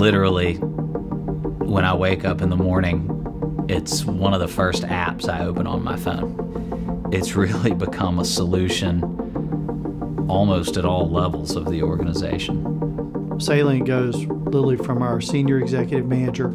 literally when I wake up in the morning, it's one of the first apps I open on my phone. It's really become a solution almost at all levels of the organization. Salient goes literally from our senior executive manager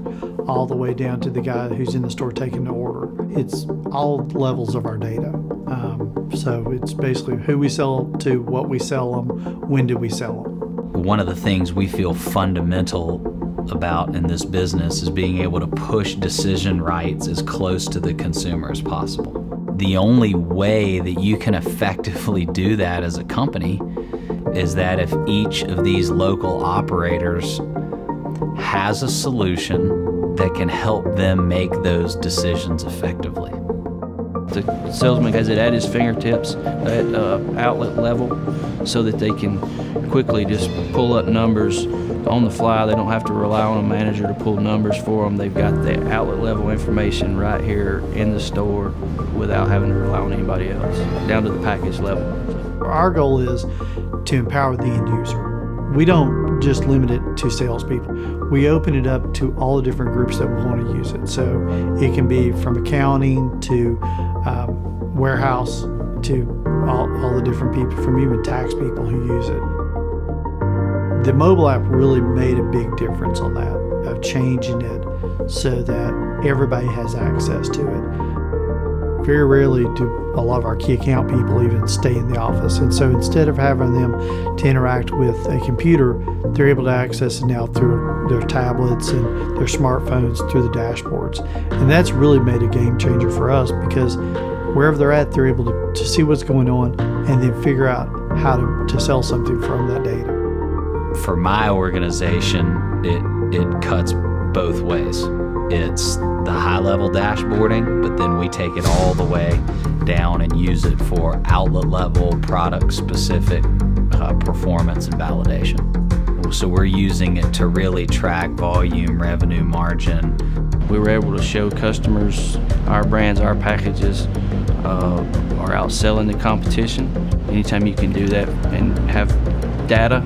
all the way down to the guy who's in the store taking the order. It's all levels of our data. Um, so it's basically who we sell to, what we sell them, when do we sell them. One of the things we feel fundamental about in this business is being able to push decision rights as close to the consumer as possible. The only way that you can effectively do that as a company is that if each of these local operators has a solution that can help them make those decisions effectively. The salesman has it at his fingertips at uh, outlet level so that they can quickly just pull up numbers on the fly. They don't have to rely on a manager to pull numbers for them. They've got the outlet level information right here in the store without having to rely on anybody else, down to the package level. Our goal is to empower the end user. We don't just limit it to salespeople. We open it up to all the different groups that want to use it. So it can be from accounting to um, warehouse to all, all the different people, from even tax people who use it. The mobile app really made a big difference on that, of changing it so that everybody has access to it. Very rarely do a lot of our key account people even stay in the office. And so instead of having them to interact with a computer, they're able to access it now through their tablets and their smartphones through the dashboards. And that's really made a game changer for us because wherever they're at, they're able to, to see what's going on and then figure out how to, to sell something from that data for my organization, it, it cuts both ways. It's the high level dashboarding, but then we take it all the way down and use it for outlet level, product specific uh, performance and validation. So we're using it to really track volume, revenue, margin. We were able to show customers our brands, our packages uh, are outselling the competition. Anytime you can do that and have data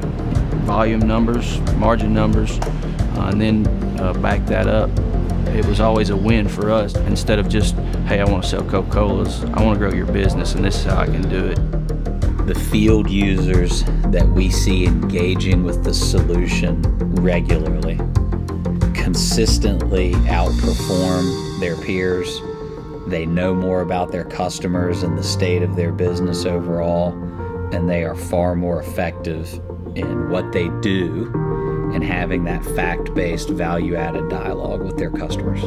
volume numbers, margin numbers, uh, and then uh, back that up. It was always a win for us instead of just, hey, I want to sell Coca Colas. I want to grow your business, and this is how I can do it. The field users that we see engaging with the solution regularly consistently outperform their peers. They know more about their customers and the state of their business overall, and they are far more effective in what they do and having that fact based, value added dialogue with their customers.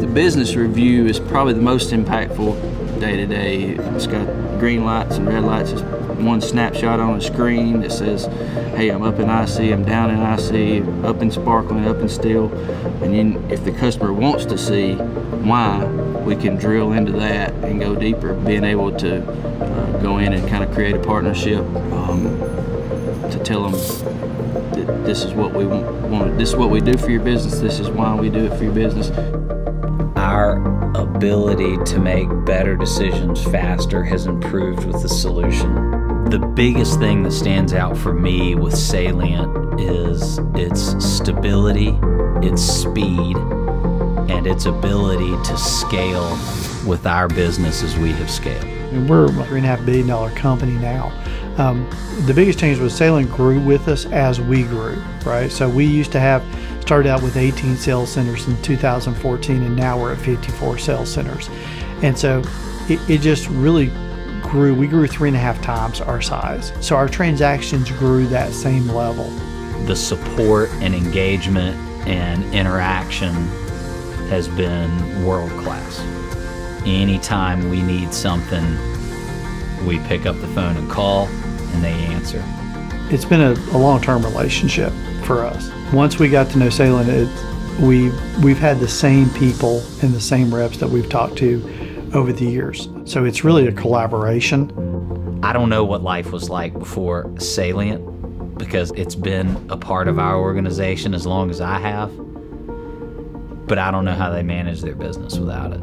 The business review is probably the most impactful day to day. It's got green lights and red lights. It's one snapshot on a screen that says, hey, I'm up in IC, I'm down in IC, up in sparkling, up in still. And then if the customer wants to see why, we can drill into that and go deeper, being able to uh, go in and kind of create a partnership. Um, to tell them that this is what we want, this is what we do for your business, this is why we do it for your business. Our ability to make better decisions faster has improved with the solution. The biggest thing that stands out for me with Salient is its stability, its speed, and its ability to scale with our business as we have scaled. And we're a three and a half billion dollar company now. Um, the biggest change was Salient grew with us as we grew, right? So we used to have started out with 18 sales centers in 2014, and now we're at 54 sales centers. And so it, it just really grew. We grew three and a half times our size. So our transactions grew that same level. The support and engagement and interaction has been world class. Anytime we need something, we pick up the phone and call, and they answer. It's been a, a long-term relationship for us. Once we got to know Salient, it, we we've had the same people and the same reps that we've talked to over the years. So it's really a collaboration. I don't know what life was like before Salient because it's been a part of our organization as long as I have. But I don't know how they manage their business without it.